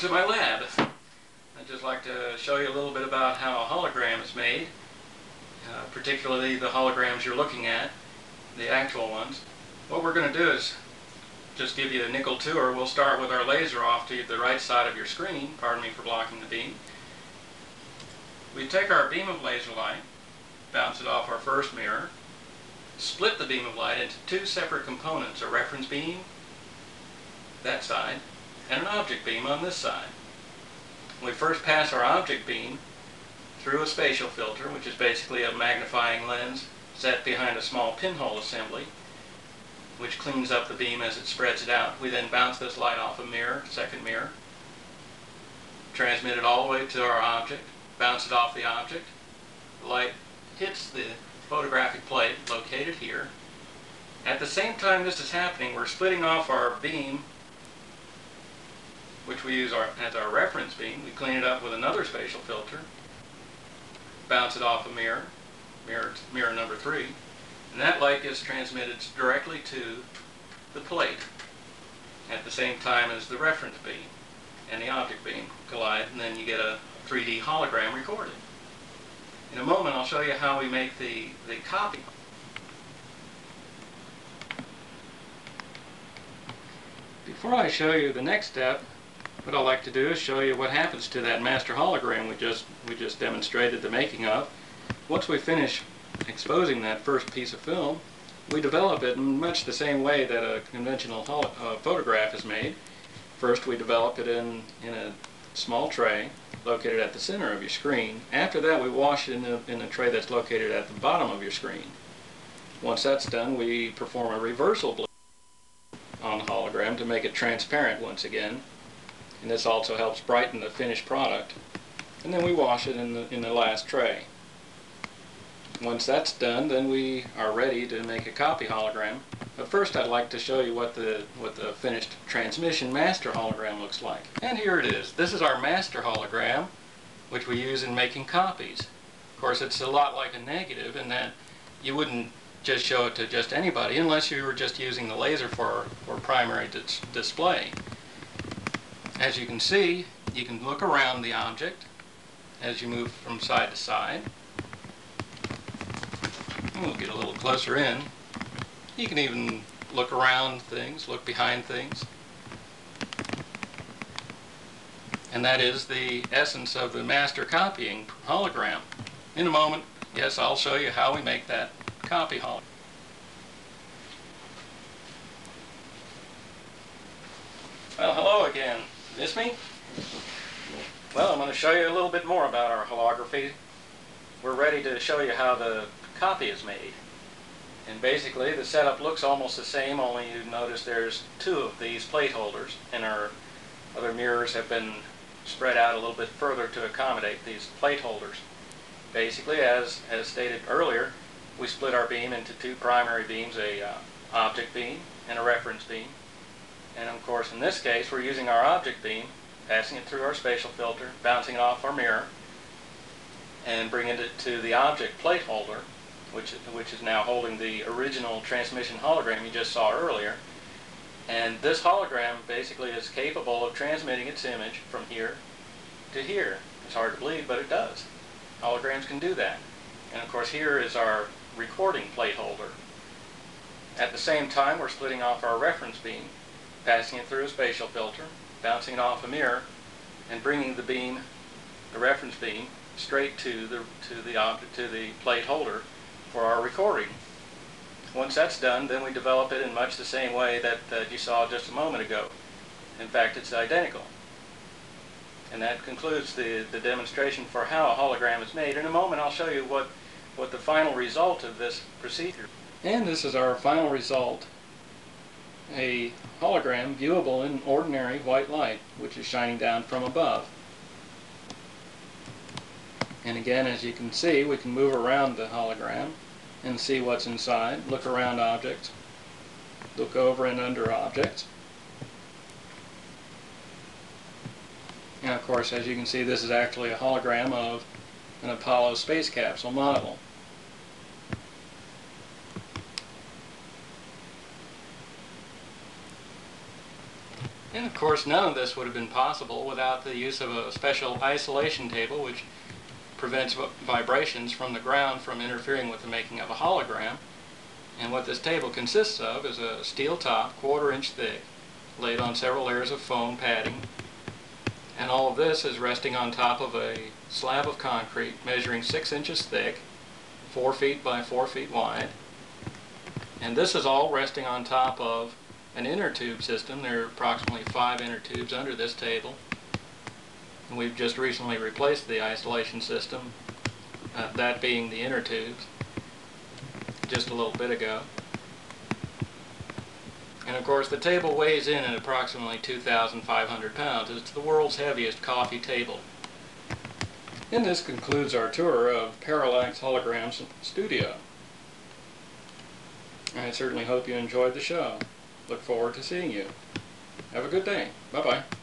To my lab. I'd just like to show you a little bit about how a hologram is made, uh, particularly the holograms you're looking at, the actual ones. What we're going to do is just give you a nickel tour. We'll start with our laser off to the right side of your screen. Pardon me for blocking the beam. We take our beam of laser light, bounce it off our first mirror, split the beam of light into two separate components, a reference beam, that side, and an object beam on this side. We first pass our object beam through a spatial filter, which is basically a magnifying lens set behind a small pinhole assembly, which cleans up the beam as it spreads it out. We then bounce this light off a mirror, second mirror, transmit it all the way to our object, bounce it off the object. The light hits the photographic plate located here. At the same time this is happening, we're splitting off our beam which we use our, as our reference beam. We clean it up with another spatial filter, bounce it off a mirror, mirror, mirror number three, and that light gets transmitted directly to the plate at the same time as the reference beam and the object beam collide, and then you get a 3D hologram recorded. In a moment, I'll show you how we make the, the copy. Before I show you the next step, what I'd like to do is show you what happens to that master hologram we just, we just demonstrated the making of. Once we finish exposing that first piece of film, we develop it in much the same way that a conventional uh, photograph is made. First we develop it in, in a small tray located at the center of your screen. After that we wash it in a, in a tray that's located at the bottom of your screen. Once that's done we perform a reversal on the hologram to make it transparent once again and this also helps brighten the finished product. And then we wash it in the, in the last tray. Once that's done, then we are ready to make a copy hologram. But first I'd like to show you what the, what the finished transmission master hologram looks like. And here it is. This is our master hologram, which we use in making copies. Of course, it's a lot like a negative in that you wouldn't just show it to just anybody unless you were just using the laser for, for primary dis display. As you can see, you can look around the object as you move from side to side. We'll get a little closer in. You can even look around things, look behind things. And that is the essence of the master copying hologram. In a moment, yes, I'll show you how we make that copy hologram. Well, hello again. Miss me? Well, I'm going to show you a little bit more about our holography. We're ready to show you how the copy is made. And basically, the setup looks almost the same, only you notice there's two of these plate holders, and our other mirrors have been spread out a little bit further to accommodate these plate holders. Basically, as, as stated earlier, we split our beam into two primary beams, a uh, object beam and a reference beam. And of course, in this case, we're using our object beam, passing it through our spatial filter, bouncing it off our mirror, and bringing it to the object plate holder, which, which is now holding the original transmission hologram you just saw earlier. And this hologram basically is capable of transmitting its image from here to here. It's hard to believe, but it does. Holograms can do that. And of course here is our recording plate holder. At the same time, we're splitting off our reference beam passing it through a spatial filter, bouncing it off a mirror, and bringing the beam, the reference beam, straight to the to the object to the plate holder for our recording. Once that's done, then we develop it in much the same way that, that you saw just a moment ago. In fact, it's identical. And that concludes the, the demonstration for how a hologram is made. In a moment, I'll show you what, what the final result of this procedure. And this is our final result a hologram viewable in ordinary white light, which is shining down from above. And again, as you can see, we can move around the hologram and see what's inside, look around objects, look over and under objects. And of course, as you can see, this is actually a hologram of an Apollo space capsule model. And of course, none of this would have been possible without the use of a special isolation table which prevents vibrations from the ground from interfering with the making of a hologram. And what this table consists of is a steel top, quarter inch thick, laid on several layers of foam padding. And all of this is resting on top of a slab of concrete measuring six inches thick, four feet by four feet wide. And this is all resting on top of an inner tube system. There are approximately five inner tubes under this table. And we've just recently replaced the isolation system, uh, that being the inner tubes, just a little bit ago. And of course the table weighs in at approximately 2,500 pounds. It's the world's heaviest coffee table. And this concludes our tour of Parallax Holograms Studio. I certainly hope you enjoyed the show. Look forward to seeing you. Have a good day. Bye-bye.